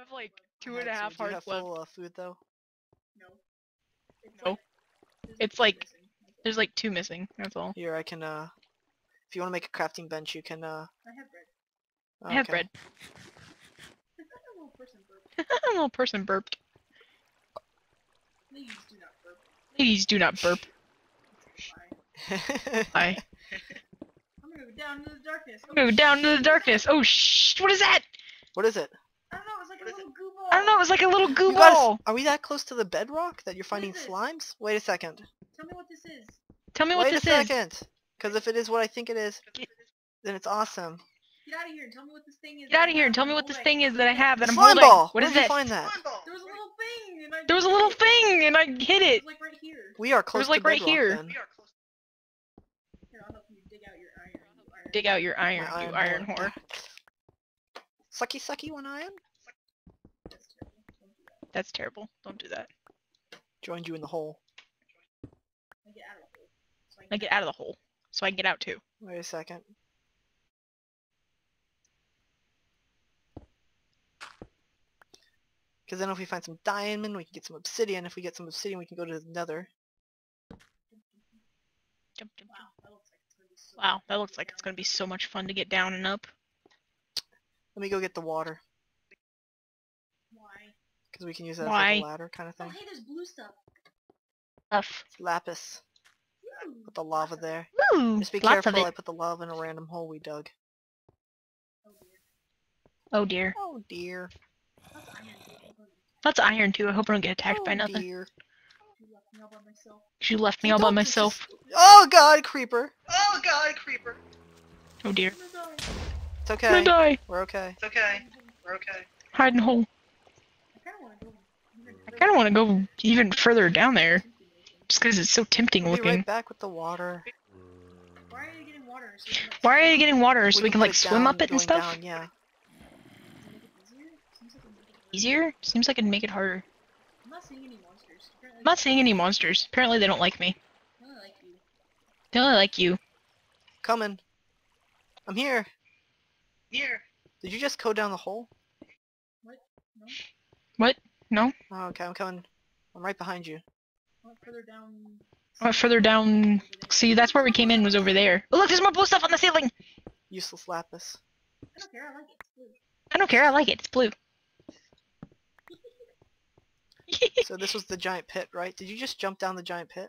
have like two and a half Alright, and a so half we do hearts have full uh, food though. No. It's No. like- there's It's like- missing. There's like two missing. That's all. Here, I can, uh, if you want to make a crafting bench, you can, uh, I have bread. I have okay. bread. a little person burp. A little person burped. Please do not burp. Ladies do not burp. Bye. Bye. I'm gonna go down into the darkness. Oh, Go down into the darkness. Oh shh! What is that? what is it? I don't know, it was like a little goo ball. I don't know. It was like a little goo You guys, are we that close to the bedrock that you're finding slimes? Wait a second. Tell me what this is. Tell me what Wait this a is. second. Because if it is what I think it is, Get- then it's awesome. Get out of here and tell me what this thing is. Get out of here and tell me what this thing is that I have that I'm holding. ball! What Where is did you it? find that? There was a little thing and I There was a hit little it. thing and I hit It it. was like right here. We are close was, like, to right bedrock here. then. Here, I'll help you dig out your iron. You iron. Dig out your iron, My you iron ore. whore. Sucky sucky one iron? That's terrible. Don't do that. That's terrible. Don't do that. Joined you in the hole. I get out of the hole. So I get out of the hole, so I can get out too. Wait a second. Because then if we find some diamond, we can get some obsidian. If we get some obsidian, we can go to the nether. Jump, jump, Wow, jump. that looks like it's gonna be so Wow, that looks like it's gonna be so much fun to get down and up. Let me go get the water. Why? Because we can use that as like a ladder kind of thing. Oh, thing. hey, there's blue stuff. Stuff. Lapis. Woo! Put the lava there. Woo! Just be Lots careful, of I put the lava in a random hole we dug. Oh dear. Oh dear. Oh. That's iron. too. I'm gonna- That's iron too. I hope I don't get attacked oh by nothing. dear. You left me all by myself. 'Cause You left me all by don't- myself. Oh god, creeper! Oh god, creeper! Oh dear. Oh, I'm. It's I'm okay. gonna die. We're okay. It's okay. We're okay. Hide in hole. I kinda wanna go even further. kind of want to go even further down there, just because it's so tempting We'll be looking. right back with the water. Why are you getting water? So you can, like, Why are you getting water so we, can put like swim down, up it and stuff? Down, yeah. make it easier? Seems like it'd make it harder. Easier? Seems like it'd make it harder. I'm not seeing any monsters. Apparently I'm not seeing any monsters. Apparently they don't like me. I really like you. They only like you. Coming. I'm here. Here. Did you just go down the hole? What? No? What? No? Oh, okay, I'm coming. I'm right behind you. I went further down. I went further down. See, that's where we came in. Was over there. Oh look, there's more blue stuff on the ceiling. Useless lapis. I don't care. I like it. It's blue. I don't care. I like it. It's blue. So this was the giant pit, right? Did you just jump down the giant pit?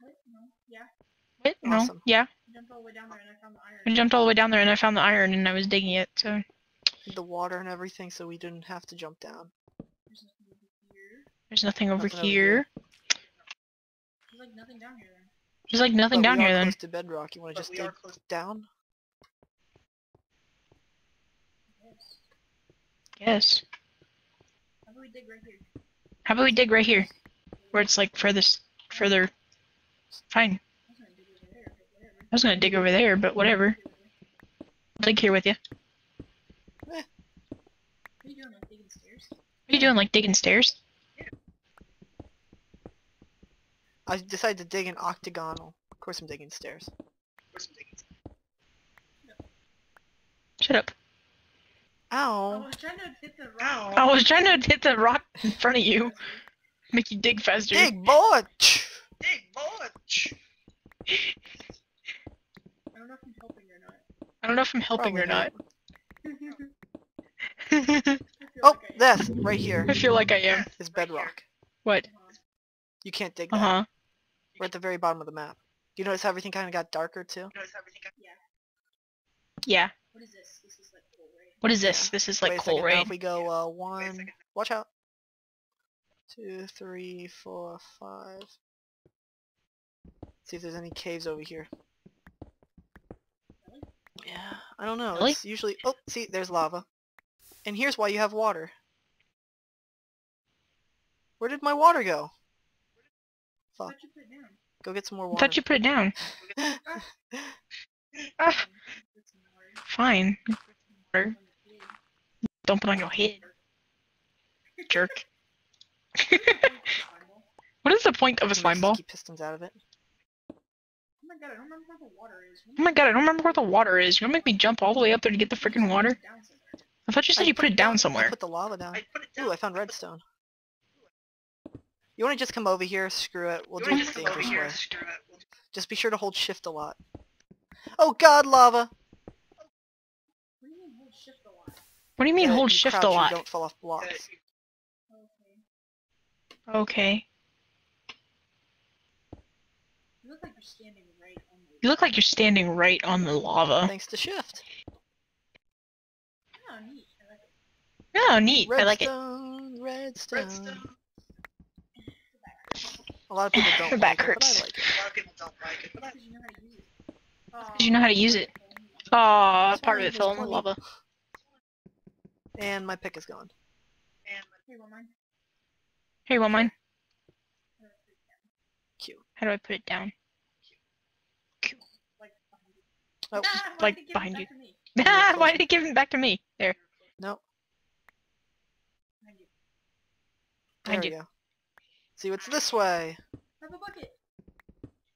What? No. Yeah. what? No. Awesome. Yeah. I jumped all the way down there and I found the iron. I jumped all the way down there and I found the iron and I was digging it. So The water and everything, so we didn't have to jump down. There's nothing over here. there's nothing over Nothing over here. here. There's like nothing down here then. There's like nothing But down we here are then. close to bedrock. You want to just dig down? Yes. Yes. How about we dig right here? How about we dig right here, where it's like furthest, further. Fine. I was gonna dig over there, but whatever. I was gonna dig over there, but whatever. I'll dig here with you. What are you doing? Like digging stairs? What are you doing? Like digging stairs? I decided to dig an octagonal. Of course I'm digging stairs. Shut up. Ow. I Ow! was trying to hit the rock. I was trying to hit the rock in front of you, make you dig faster. Dig, boy! Dig, boy! I don't know if I'm helping or not. I don't know if I'm helping Probably or not. Oh, like this! Right here I feel like I am. is bedrock. What? You can't dig Uh that. huh. We're at the very bottom of the map. Do you notice how everything kind of got darker too? Yeah. What is this? This is like cool, right? What is this? This is like Wait a coal second, now rain. if we go uh, one, watch out. Two, three, four, five. See if there's any caves over here. Really? Yeah, I don't know. Really? It's usually. Oh, see, there's lava. And here's why you have water. Where did my water go? Fuck. thought you put it down. Go get some more I water. thought you put it down. Ah, Put some water. fine. Water. On the pig. Dump it on your head, jerk. What is the point of a Get slime ball? sticky pistons out of it. Oh my god, I don't remember where the water is. Oh my god, I don't remember where the water is. You gonna make me jump all the way up there to get the freaking water? I thought you said I you put it down I somewhere. put the lava down. Ooh, I found redstone. You want to just come over here? Screw it. We'll do it the dangerous way. Just be sure to hold shift a lot. Oh god, lava! What do you mean hold shift a lot? What do you mean Yeah, hold you shift crouch, a you lot? don't fall off blocks. Okay. Okay. You look like you're standing right on the. You look like you're standing right on the lava. Thanks to shift. Oh, neat. I like it. Oh, neat. I like it. Redstone, redstone. A lot of people don't Her like back it, but I hurts. like it. Because you know how to use it. Oh, Did you know how to use it? Aw, That's part of it fell in the lava. And my pick is gone. Hey, want mine? Hey, you want mine? Cute. How do I put it down? Like, behind you. Oh, like, did it give it behind you. to? Why did it give it back to me? There. no. Behind you. There you. go. See what's this way. Have a bucket.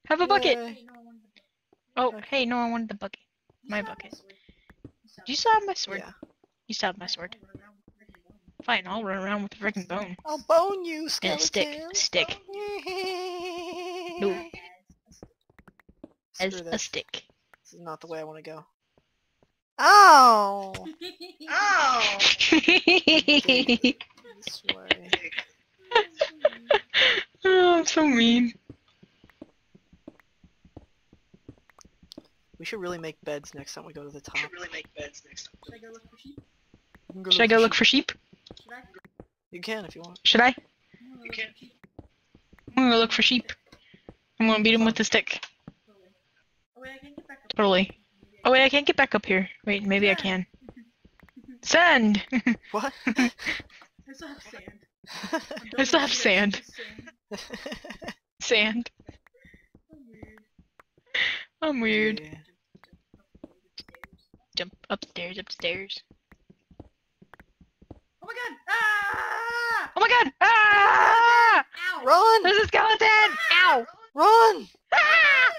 Have a bucket. Yay. Hey, no, I wanted the bucket. Oh, Okay. hey, no, I wanted the bucket. You My bucket. You still Do you have still have my sword? Yeah. You still have my sword. I'll run around with Rick and Bone. Fine, I'll run around with the freaking bone. I'll bone you, And a skeleton. stick. A stick. No. As Screw a stick. This is not the way I want to go. Ow! oh, This way. oh, I'm so mean. We should really make beds next time we go to the top. Should I go look for sheep? We can Should I go look for sheep? Should I? You can if you want. Should I? I'm gonna look for sheep. I'm gonna look for sheep. I'm gonna beat him with the stick. Totally. Oh wait, I can't get back up. Totally. Oh wait, I can't get back up here. Wait, maybe I can. Sand! What? I still have sand. I'm still have sand. sand. Sand. I'm weird. I'm weird. Yeah. Jump upstairs, upstairs. Oh my god! Ah! Oh my god! Ah! Ow! Run! There's a skeleton! Ow! Run! Ah!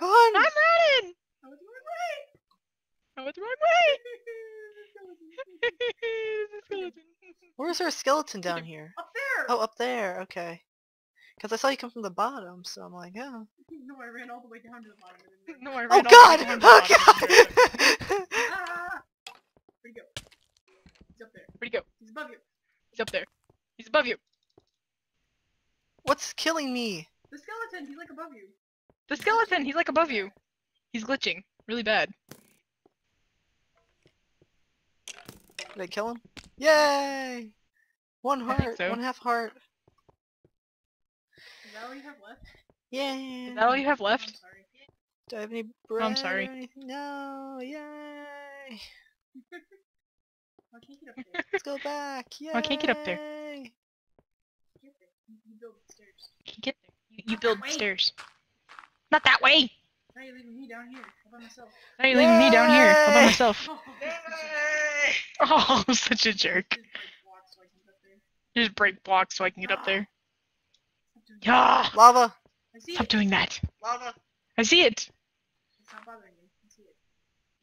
Run! I'm running! I was the wrong way! I went the wrong way! Skeleton. Where's there a skeleton down here? Up there! Oh, up there. Okay. Because I saw you come from the bottom, so I'm like, oh. No, I ran all the way down to the bottom then No, I ran Oh all the way god! down to the Oh bottom. god! Ah! Where'd he go? He's up there. Where'd he go? He's above you. He's up there. He's above you. What's killing me? The skeleton, he's like above you. The skeleton, he's like above you. He's glitching. Really bad. Did I kill him? Yay! One heart, so. one half heart. Is that all you have left? Yay! Is that all you have left? Do I have any oh, bread I'm sorry. No! Yay! I can't get up there. Let's go back! Yay! Oh, I can't get up there. You, you build the stairs. You get there. You, you build Wait. stairs. Not that way! Now you're leaving me down here all by myself. Now you're leaving me down here all by Yay! myself. Oh, Oh, such a jerk. just break blocks so I can get up there. Just break blocks so I can get up there. Stop doing that. Yeah! Lava! I see Stop it. doing that. Lava! I see it. It's not bothering me. I see it.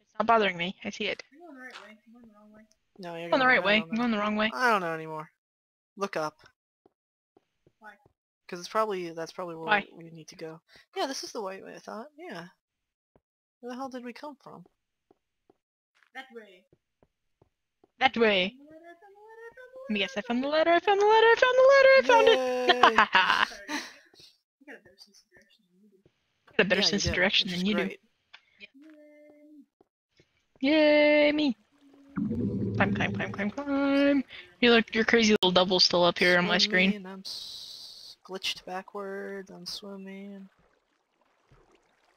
It's not bothering me. I see it. I'm going the right way. I'm going the wrong way. No, you're I'm going the right way. I I'm going the wrong way. I don't know anymore. Look up. Why? Because it's probably, that's probably where Why? we need to go. Yeah, this is the way I thought. Yeah. Where the hell did we come from? That way. That way. Found the ladder, found the ladder, found the Let me guess. I found the ladder. I found the ladder. I found the ladder. I found it. Yay! Sorry. I got a better sense of direction than you do. Got a better Yeah, sense of direction than you do. great. Yay. Yay, me. Climb, climb, climb, climb, climb. You look, your crazy little double's still up here on my screen. Swimming, I'm s- glitched backwards. I'm swimming.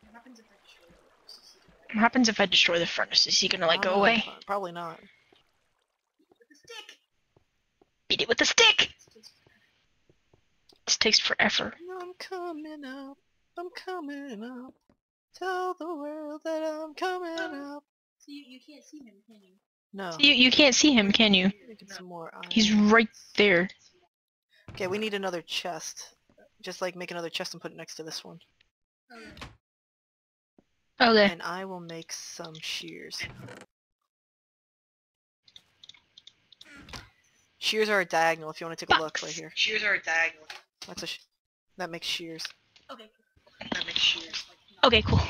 What happens if I destroy the furnaces? What happens if I destroy the furnace? Is he gonna like go don't away? Probably not. With the stick! Beat it with a stick. This takes forever. I'm coming up. I'm coming up. Tell the world that I'm coming up. So you, you can't see him, can you? No. You you can't see him, can you? Some more He's right there. Okay, we need another chest. Just like make another chest and put it next to this one. Okay. Okay. And I will make some shears. Shears are a diagonal if you want to take a look right here. Shears are diagonal. That's a sh that makes shears. Okay. That makes shears. Okay, cool.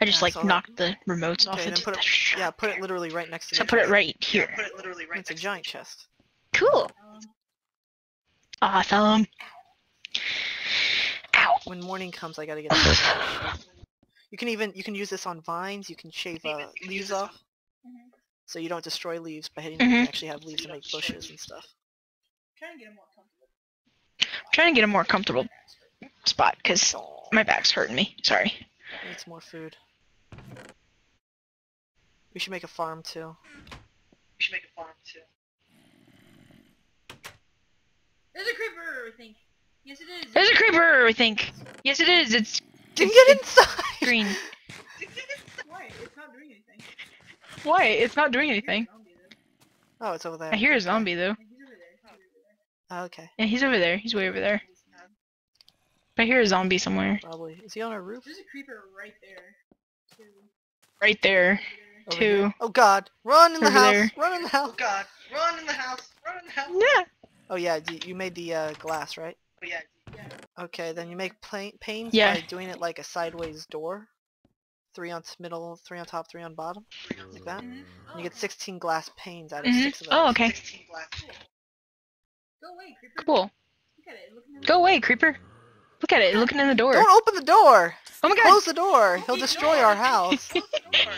I just Yeah, like so- knocked the remotes off Okay, then into put it yeah, put it literally right next to So the put it chest. right Yeah, here. put it literally right It's a next giant chest. Cool. Awesome. Ow. When morning comes I gotta get this. You can even you can use this on vines, you can shave You uh, even- you can use leaves this on- off. So you don't destroy leaves by hitting them, you Mhm. can actually have leaves to make bushes and stuff. Trying to get him more comfortable. trying to get a more comfortable spot because my back's hurting me. Sorry. Needs more food. We should make a farm too. We should make a farm too. There's a creeper, I think. Yes, it is. There's a creeper, I think. Yes, it is. It's Didn't It's- get it's inside! green. Why? It's not doing anything. Why? It's not doing anything. Oh, it's over there. I hear a zombie though. He's over there. He's over there. Oh, okay, Yeah, he's over there. He's way over there. I hear a zombie somewhere. probably. Is he on our roof? There's a creeper right there. Too. Right there. Over Two. here? Oh god! Run in the house! there. Run in the house. Oh house! god, run in the house, run in the house. Yeah. Oh yeah, you made the uh, glass, right? Oh yeah, Yeah. Okay, then you make panes Yeah. by doing it like a sideways door. Three on t- middle, three on top, three on bottom. Like that. Mhm. And you get 16 glass panes out of Mhm. six of those. Oh, okay. 16. Go away, creeper. Cool. Look at it. Look at it. Go away, creeper. Look at it. Looking in the door. Don't open the door! Oh my god. Close the door! He'll destroy door. our house! Close the door.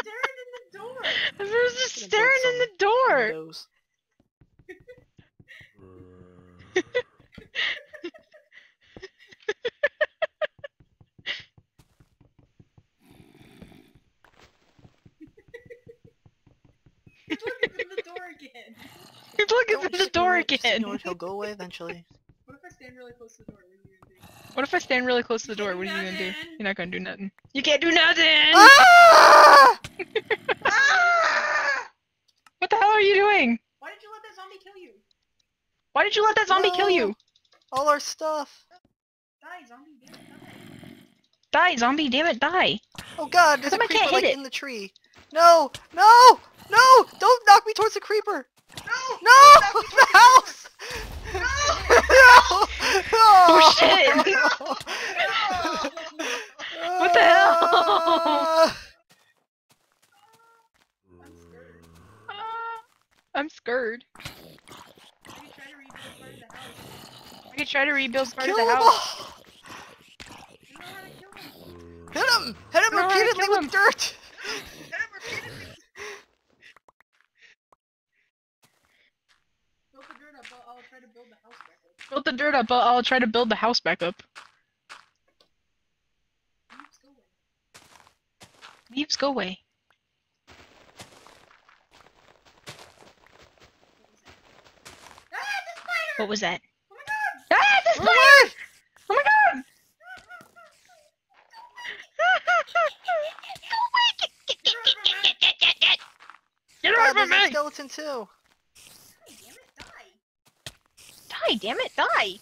Staring in the door. Everyone's just Gonna staring in the door. He's looking through the door again. He's looking Don't through the door ignore it, just again. ignore it, He'll go away eventually. What if I stand really close to the door? What are you gonna do? What if I stand really close to the door? What are you gonna do? You're not gonna do nothing. You can't do nothing. Ah! What the hell are you doing? Why did you let that zombie kill you? Why did you let that zombie kill you? Uh, all our stuff. Die, zombie. Damn it, Die, die. zombie! Damn it, die! Oh god, there's a Come, I can't creeper like hit it. in the tree. No! No! No! Don't knock me towards the creeper! No! No! The house! No! No! Oh, shit. What the hell? I'm scared. I'm scared. Maybe try to rebuild part of I could try to rebuild part. Kill of the house. all! You know how to kill them. Hit him! Hit him No, I wanna repeatedly kill with him. dirt! Build the dirt up. I'll, I'll try to build the house back up. Build the dirt up. I'll, I'll try to build the house back up. Leaves go away. Leaves go away. What was that? Ah, What was the spider! that? Oh my god! Ah, it's a Run spider! away! Oh my god! Get away God, from there's a me! skeleton too. God damn it, die! Die, damn it, die!